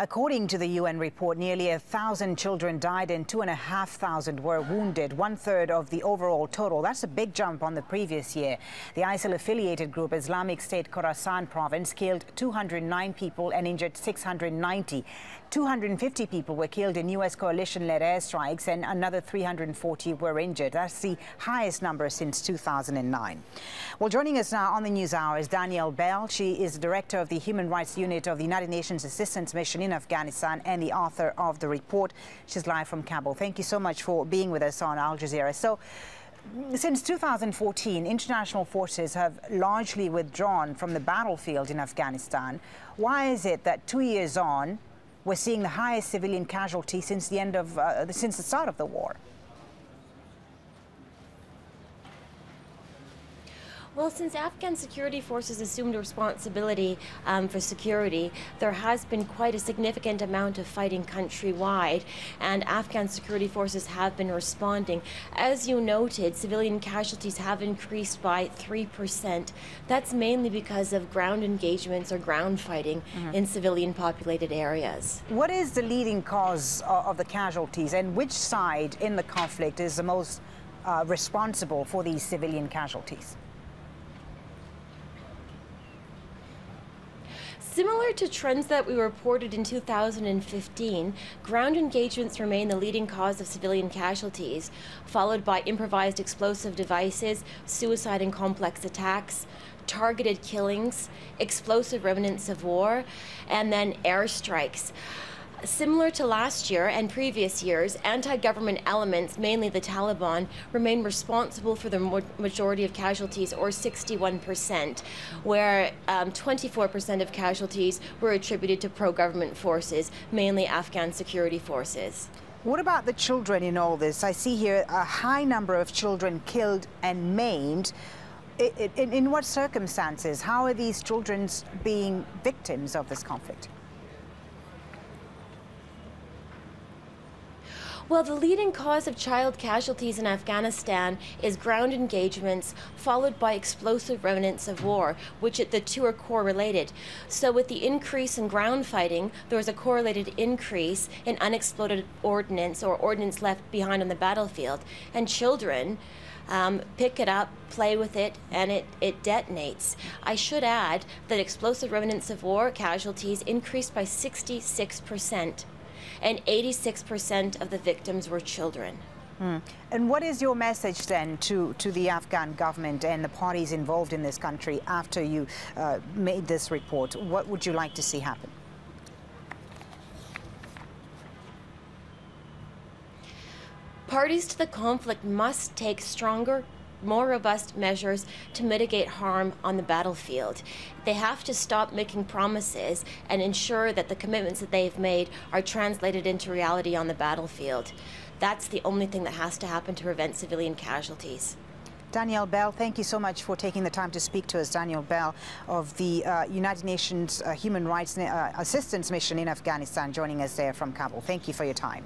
According to the UN report, nearly a thousand children died and two and a half thousand were wounded, one third of the overall total. That's a big jump on the previous year. The ISIL affiliated group Islamic State Khorasan province killed 209 people and injured 690. 250 people were killed in U.S. coalition-led airstrikes and another 340 were injured. That's the highest number since 2009. Well, joining us now on the News Hour is Danielle Bell. She is the director of the Human Rights Unit of the United Nations Assistance Mission in Afghanistan and the author of the report. She's live from Kabul. Thank you so much for being with us on Al Jazeera. So, since 2014, international forces have largely withdrawn from the battlefield in Afghanistan. Why is it that two years on, we're seeing the highest civilian casualty since the end of uh, since the start of the war. Well, since Afghan security forces assumed responsibility um, for security, there has been quite a significant amount of fighting countrywide, and Afghan security forces have been responding. As you noted, civilian casualties have increased by 3%. That's mainly because of ground engagements or ground fighting mm -hmm. in civilian populated areas. What is the leading cause of the casualties, and which side in the conflict is the most uh, responsible for these civilian casualties? Similar to trends that we reported in 2015, ground engagements remain the leading cause of civilian casualties, followed by improvised explosive devices, suicide and complex attacks, targeted killings, explosive remnants of war, and then airstrikes. Similar to last year and previous years, anti government elements, mainly the Taliban, remain responsible for the majority of casualties, or 61%, where 24% um, of casualties were attributed to pro government forces, mainly Afghan security forces. What about the children in all this? I see here a high number of children killed and maimed. In, in what circumstances? How are these children being victims of this conflict? Well, the leading cause of child casualties in Afghanistan is ground engagements, followed by explosive remnants of war, which the two are correlated. So, with the increase in ground fighting, there was a correlated increase in unexploded ordnance or ordnance left behind on the battlefield. And children, um, pick it up, play with it, and it, it detonates. I should add that explosive remnants of war casualties increased by 66 percent and 86% of the victims were children. Mm. And what is your message then to, to the Afghan government and the parties involved in this country after you uh, made this report? What would you like to see happen? Parties to the conflict must take stronger, more robust measures to mitigate harm on the battlefield. They have to stop making promises and ensure that the commitments that they've made are translated into reality on the battlefield. That's the only thing that has to happen to prevent civilian casualties. Danielle Bell, thank you so much for taking the time to speak to us. Danielle Bell of the uh, United Nations uh, Human Rights uh, Assistance Mission in Afghanistan, joining us there from Kabul. Thank you for your time.